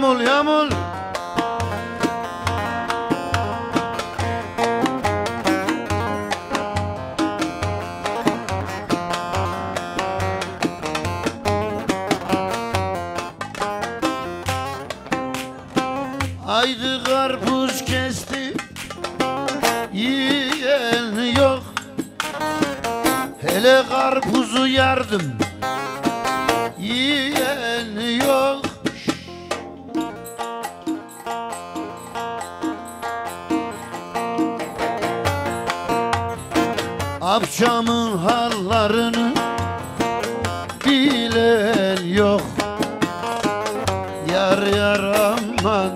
yamul yamul Haydi karpuz kesti Yiyen yok. Hele karpuzu yardım Yiyen Akşamın hallarını bilen yok. Yar yar aman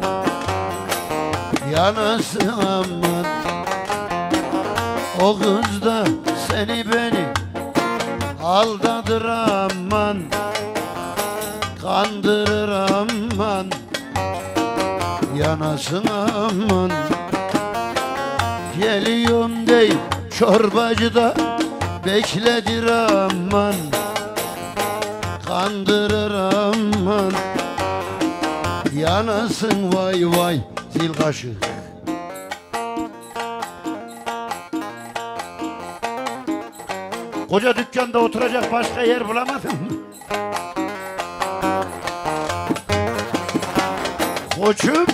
Yanasın aman. O kız da seni beni Aldadır aman Kandırır aman. Yanasın aman çorbacıda Bekledir aman Kandırır aman. Yanasın vay vay zil kaşı Koca dükkanda oturacak başka yer bulamadım. Koçum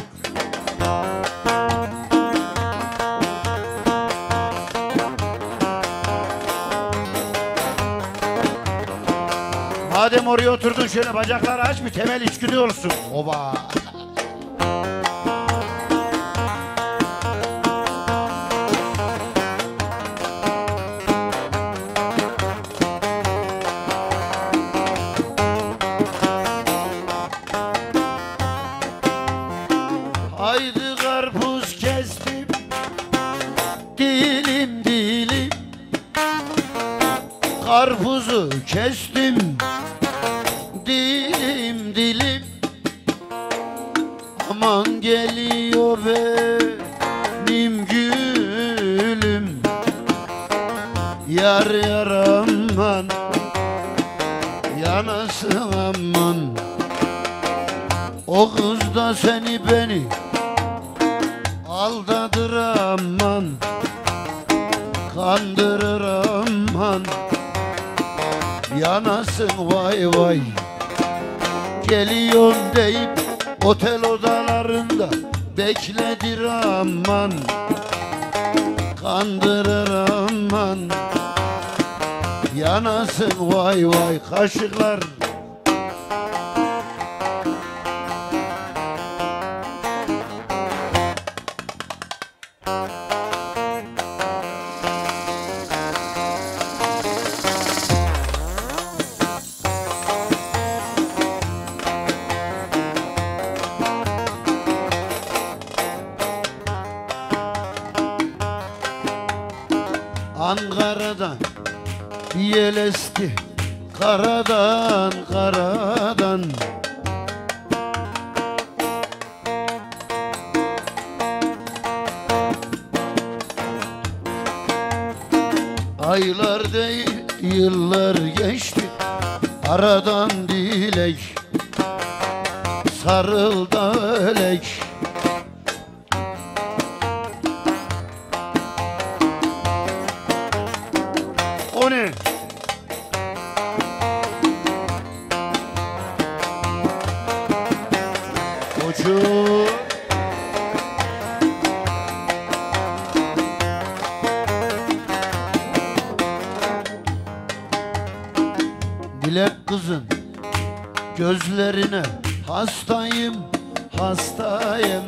oraya oturdun şöyle bacakları aç bir temel içgüdü olsun. Oba. Haydi karpuz kestim Dilim dilim Karpuzu kestim Dilim dilim. Aman geliyor benim gülüm. Yar yar aman Yanasın aman. O kız da seni beni Aldadır aman. Kandırır aman. Yanasın vay vay Geliyorum deyip otel odalarında Bekledir aman Kandırır aman. Yanasın vay vay kaşıklar Ankara'dan yel Karadan karadan. Aylar değil yıllar geçti Aradan dilek Sarıl da ölek O ne? Koçum Dilek kızın gözlerine hastayım hastayım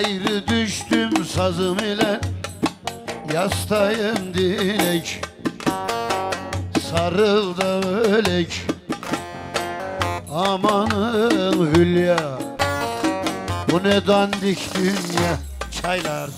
Ayrı düştüm sazım ile. Yastayım dilek Sarıl da ölek. Amanın hülya Bu ne dandik dünya Çaylar